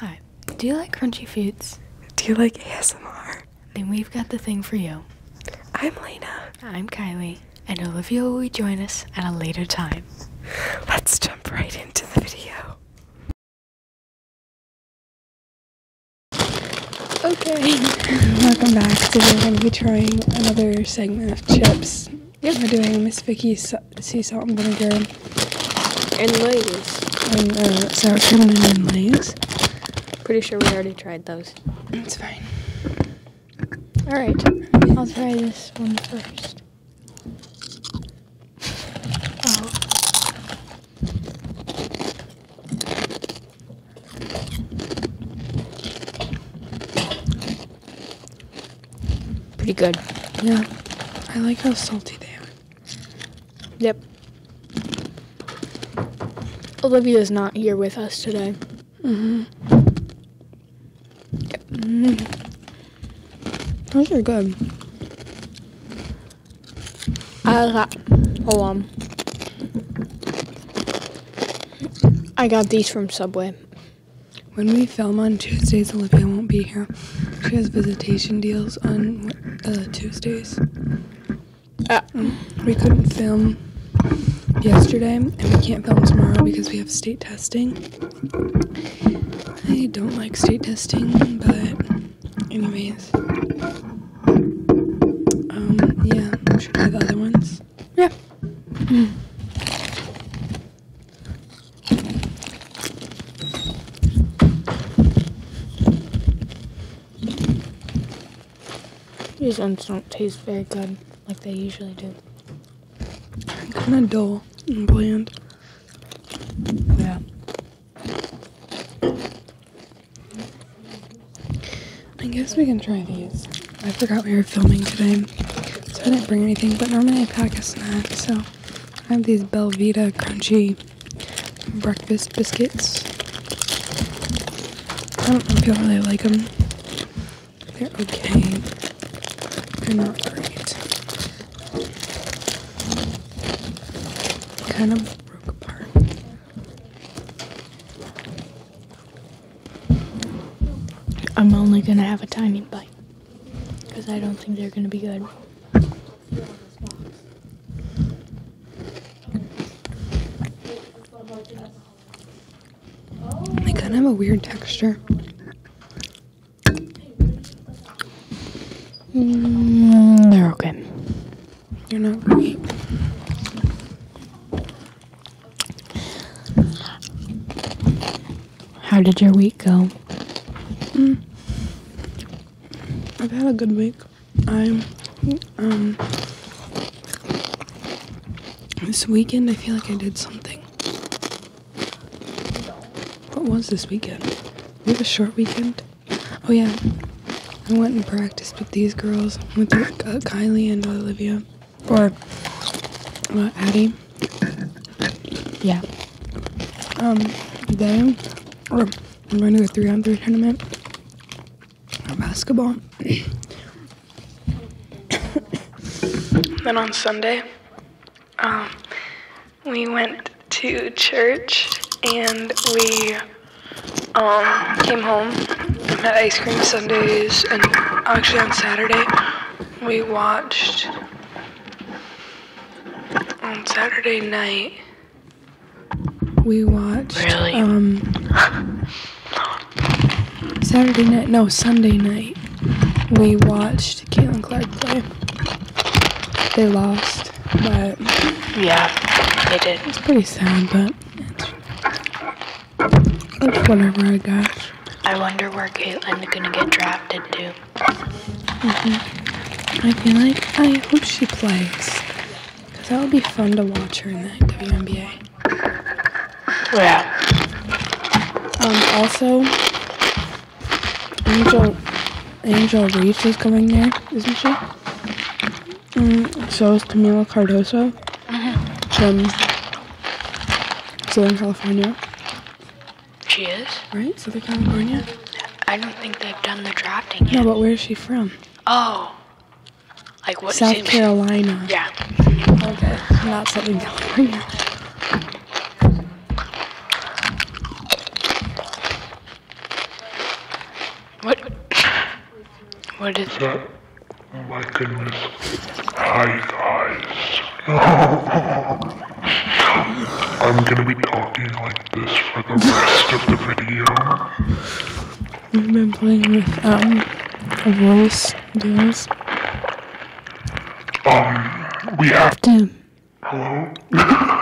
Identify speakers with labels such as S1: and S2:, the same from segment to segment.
S1: Hi. Do you like crunchy foods?
S2: Do you like ASMR?
S1: Then we've got the thing for you.
S2: I'm Lena.
S1: I'm Kylie, and Olivia will join us at a later time.
S2: Let's jump right into the video. Okay, welcome back. Today we're going to be trying another segment of chips. Yep. We're doing Miss Vickie's sea salt and vinegar
S3: And Lay's.
S2: and uh, sour cream and onion lays.
S3: Pretty sure we already tried those.
S2: It's fine.
S1: Alright, I'll try this one first. Oh.
S3: Pretty good.
S2: Yeah, I like how salty they are.
S3: Yep. Olivia's not here with us today.
S2: Mm-hmm. Mm. Those are good.
S3: I got. Hold on. I got these from Subway.
S2: When we film on Tuesdays, Olivia won't be here. She has visitation deals on uh, Tuesdays.
S3: Uh,
S2: We couldn't film yesterday, and we can't film tomorrow because we have state testing. I don't like state testing, but anyways. Um, yeah, should I try the other ones?
S3: yeah. These ones don't taste very good like they usually do.
S2: Kind of dull and bland.
S3: Yeah.
S2: I guess we can try these. I forgot we were filming today, so I didn't bring anything, but normally I pack a snack, so I have these Belvita crunchy breakfast biscuits. I don't know if you'll really like them. They're okay. They're not great. Kind of
S3: only gonna have a tiny bite because I don't think they're gonna be good.
S2: They kind of have a weird texture.
S3: Mm, they're okay.
S2: They're not great.
S3: How did your week go?
S2: Mm. Had a good week. I um this weekend I feel like I did something. What was this weekend? We have a short weekend. Oh yeah, I went and practiced with these girls with uh, Kylie and Olivia, or uh, Addie.
S3: Yeah.
S2: Um, they or I'm going to a three on three tournament basketball. then on Sunday, um, we went to church and we um, came home and had ice cream sundaes. And actually, on Saturday, we watched. On Saturday night, we watched.
S3: Really?
S2: Um, Saturday night, no, Sunday night, we watched Caitlin Clark play. They lost, but
S3: Yeah, they did.
S2: it's pretty sad, but it's, it's whatever, I guess.
S3: I wonder where Caitlin's gonna get drafted to.
S2: I feel like, I hope she plays. Because that would be fun to watch her in the WNBA.
S3: Yeah.
S2: Um, also, Angel, Angel Reese is coming there, isn't she? Mm, so is Kamilla Cardoso from Southern California,
S3: She is?
S2: right? Southern California?
S3: I don't think they've done the drafting
S2: No, but where is she from?
S3: Oh. Like what
S2: South? Carolina.
S3: Yeah.
S2: Okay. Not Southern California.
S1: What is
S4: Is that? Oh my goodness. Hi guys. I'm gonna be talking like this for the rest of the video.
S2: I've been playing with um a voice deals.
S4: Um, we have
S2: to
S4: Hello?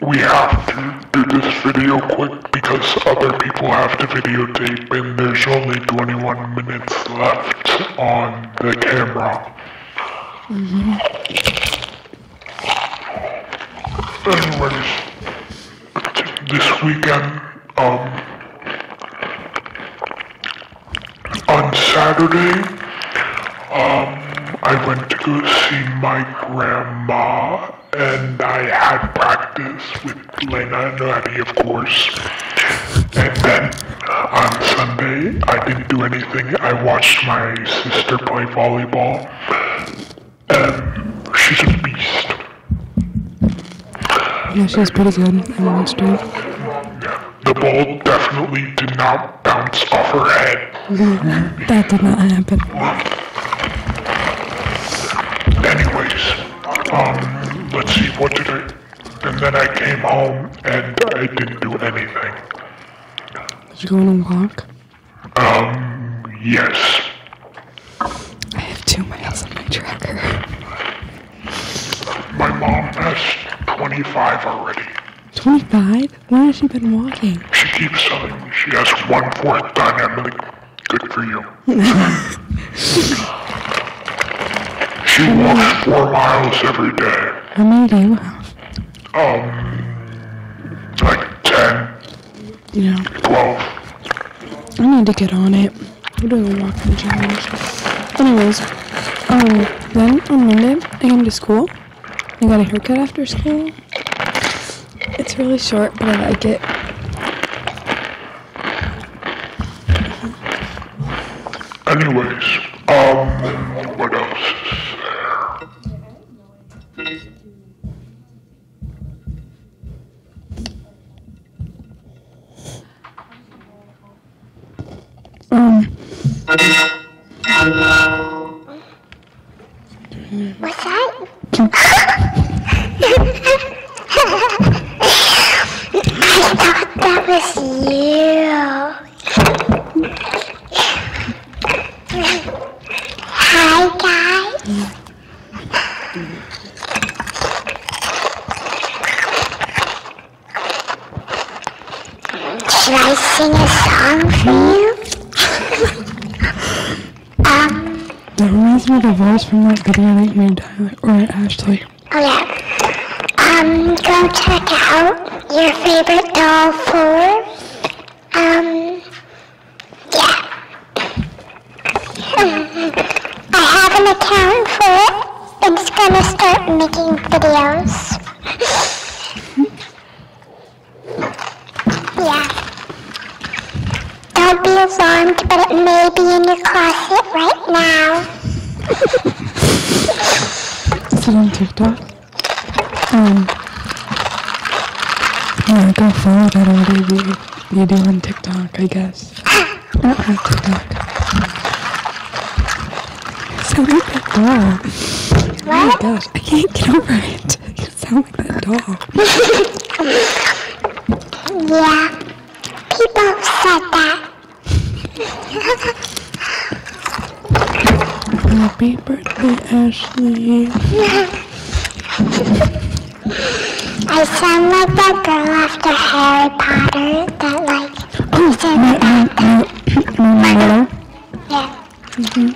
S4: we have to do this video quick because other people have to videotape and there's only 21 minutes left on the camera. Mhm. Anyways, this weekend, um, on Saturday, um, I went to go see my grandma, and I had practice with Lena and Addie, of course. And then on Sunday, I didn't do anything. I watched my sister play volleyball, and she's a beast.
S2: Yeah, she's pretty good. I watched her.
S4: The ball definitely did not bounce off her head.
S2: That did not happen.
S4: Anyways, um, let's see, what did I... And then I came home and I didn't do anything.
S2: Did you go on a walk?
S4: Um, yes.
S2: I have two miles on my tracker.
S4: My mom has 25 already.
S2: 25? When has she been walking?
S4: She keeps telling me she has one fourth done. I'm like, good for you. she walks four miles every day.
S2: How many do you have?
S4: Um, like 10,
S2: Yeah.
S4: 12.
S2: I need to get on it. I'm doing a walking challenge. Anyways, um, then on Monday, I came to school. I got a haircut after school. It's really short, but I like it.
S4: Anyways,
S5: What's that? I thought that was you. Hi, guys. Should I sing a song for you? um,
S2: of the voice from that video that you made, Tyler, or Ashley.
S5: Oh yeah. Um, go check out your favorite doll for. Um, yeah. I have an account for it, it's gonna start making videos. yeah. Don't be alarmed, but it may be in your closet right now.
S2: Is it on TikTok? Um, yeah, go follow that already. You, you do on TikTok, I guess. I don't have TikTok. Sound like that doll. Oh my
S5: What?
S2: gosh, I can't get over it. You sound like that doll.
S5: Yeah, people said that.
S2: Happy birthday, Ashley.
S5: I sound like that girl after Harry Potter that like he said uh, uh,
S2: Mother. Mm-hmm.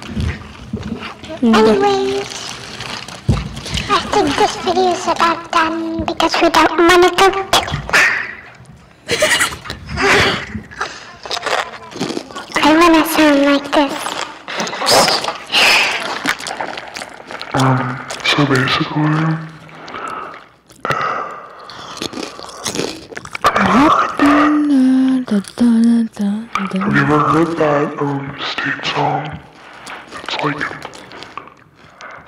S5: yeah. Anyways, I think this video is about done because we don't want to go too far. I want to sound like this.
S4: Um, so basically, have you ever heard that um state song? It's like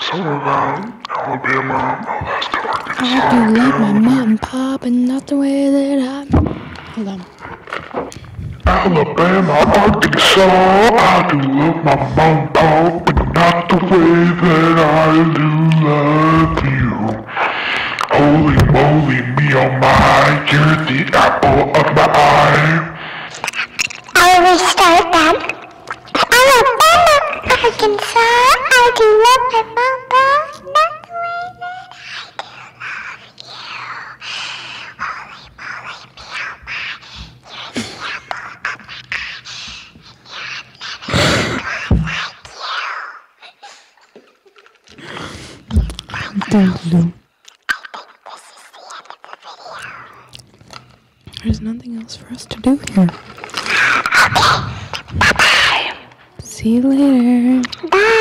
S4: something about Alabama, Alaska,
S3: I do like my mom and pop and not the way that I. Hold on.
S4: Alabama, Arkansas. I do love my mom and pop, not the way that I do love you. Holy moly, me oh my, you're the apple of my eye.
S5: I'll restart that. Arkansas, I can start. I do love my mama, not the way that I do love you. Holy moly, me oh my, you're the apple of my eye, and you're never like you.
S2: Thank you.
S5: This is the end of the video.
S2: There's nothing else for us to do here. Bye. Bye. See you later.
S5: Bye.